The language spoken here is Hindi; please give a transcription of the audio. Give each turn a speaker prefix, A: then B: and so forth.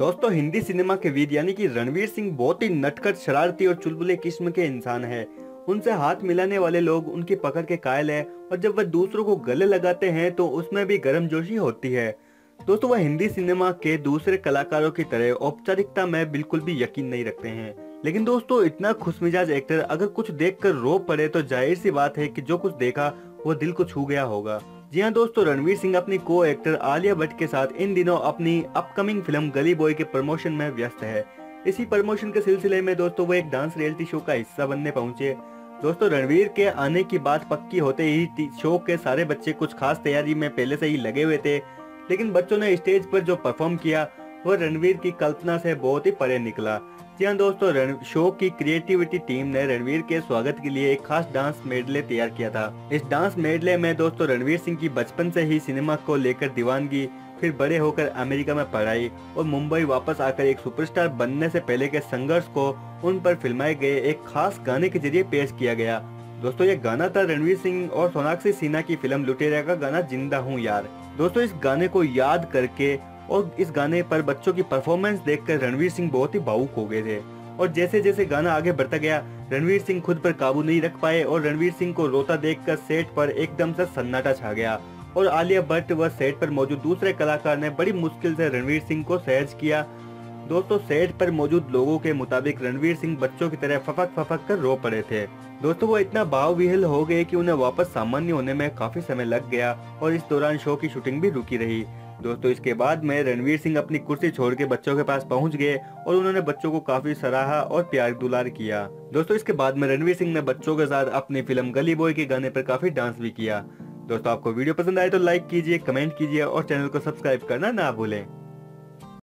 A: दोस्तों, हिंदी सिनेमा के वीर यानी कि रणवीर सिंह बहुत ही नटखट, शरारती और चुलबुले किस्म के इंसान है। उनसे हाथ मिलाने वाले लोग उनकी पकड़ के कायल है और जब वह दूसरों को गले लगाते हैं तो उसमें भी गर्मजोशी होती है। दोस्तों, वह हिंदी सिनेमा के दूसरे कलाकारों की तरह औपचारिकता में बिल्कुल भी यकीन नहीं रखते हैं। लेकिन दोस्तों, इतना खुशमिजाज एक्टर अगर कुछ देखकर रो पड़े तो ज़ाहिर सी बात है कि जो कुछ देखा, वो दिल को छू गया होगा। जी हाँ दोस्तों, रणवीर सिंह अपनी को एक्टर आलिया भट्ट के साथ इन दिनों अपनी अपकमिंग फ़िल्म गली बॉय के प्रमोशन में व्यस्त है। इसी प्रमोशन के सिलसिले में दोस्तों, वो एक डांस रियलिटी शो का हिस्सा बनने पहुँचे। दोस्तों, रणवीर के आने की बात पक्की होते ही शो के सारे बच्चे कुछ खास तैयारी में पहले से ही लगे हुए थे, लेकिन बच्चों ने स्टेज पर जो परफॉर्म किया वह रणवीर की कल्पना से बहुत ही परे निकला। जी हाँ दोस्तों शो की क्रिएटिविटी टीम ने रणवीर के स्वागत के लिए एक खास डांस मेडले तैयार किया था। इस डांस मेडले में दोस्तों, रणवीर सिंह की बचपन से ही सिनेमा को लेकर दीवानगी, फिर बड़े होकर अमेरिका में पढ़ाई और मुंबई वापस आकर एक सुपरस्टार बनने से पहले के संघर्ष को उन पर फिल्माए गए एक खास गाने के ज़रिए पेश किया गया। दोस्तों, ये गाना था रणवीर सिंह और सोनाक्षी सिन्हा की फ़िल्म लुटेरा का गाना, ज़िंदा हूँ यार। दोस्तों, इस गाने को याद करके और इस गाने पर बच्चों की परफॉर्मेंस देखकर रणवीर सिंह बहुत ही भावुक हो गए थे। और जैसे जैसे गाना आगे बढ़ता गया, रणवीर सिंह खुद पर काबू नहीं रख पाए और रणवीर सिंह को रोता देखकर सेट पर एकदम से सन्नाटा छा गया। और आलिया भट्ट व सेट पर मौजूद दूसरे कलाकार ने बड़ी मुश्किल से रणवीर सिंह को सहज किया। दोस्तों सेट पर मौजूद लोगों के मुताबिक रणवीर सिंह बच्चों की तरह फफक फफक कर रो पड़े थे। दोस्तों, वो इतना भाव विहल हो गए कि उन्हें वापस सामान्य होने में काफ़ी समय लग गया और इस दौरान शो की शूटिंग भी रुकी रही। दोस्तों, इसके बाद में रणवीर सिंह अपनी कुर्सी छोड़ के बच्चों के पास पहुँच गए और उन्होंने बच्चों को काफ़ी सराहा और प्यार दुलार किया। दोस्तों, इसके बाद में रणवीर सिंह ने बच्चों के साथ अपनी फ़िल्म गली बॉय के गाने पर काफ़ी डांस भी किया। दोस्तों, आपको वीडियो पसंद आए तो लाइक कीजिए, कमेंट कीजिए और चैनल को सब्सक्राइब करना ना भूलें।